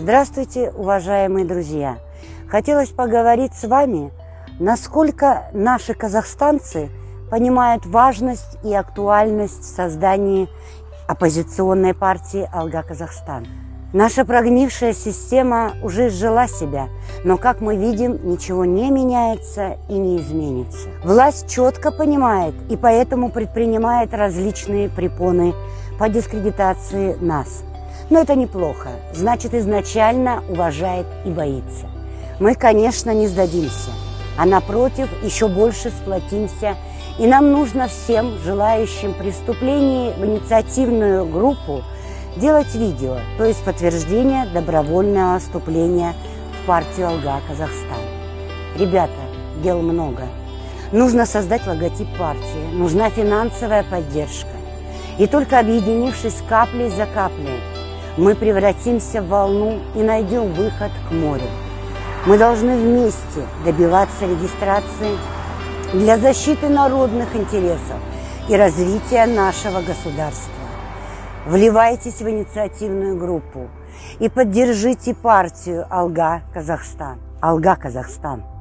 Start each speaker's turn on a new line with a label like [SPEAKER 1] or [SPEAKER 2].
[SPEAKER 1] Здравствуйте, уважаемые друзья! Хотелось поговорить с вами, насколько наши казахстанцы понимают важность и актуальность создания оппозиционной партии «Алга Казахстан». Наша прогнившая система уже изжила себя, но, как мы видим, ничего не меняется и не изменится. Власть четко понимает и поэтому предпринимает различные препоны по дискредитации нас. Но это неплохо, значит, изначально уважает и боится. Мы, конечно, не сдадимся, а напротив, еще больше сплотимся, и нам нужно всем желающим преступлений в инициативную группу делать видео, то есть подтверждение добровольного вступления в партию «Алга Казахстан». Ребята, дел много. Нужно создать логотип партии, нужна финансовая поддержка. И только объединившись каплей за каплей, мы превратимся в волну и найдем выход к морю. Мы должны вместе добиваться регистрации для защиты народных интересов и развития нашего государства. Вливайтесь в инициативную группу и поддержите партию «Алга Казахстан». «Алга Казахстан».